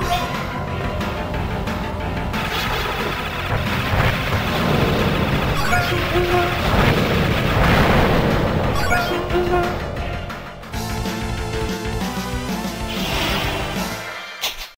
Rock.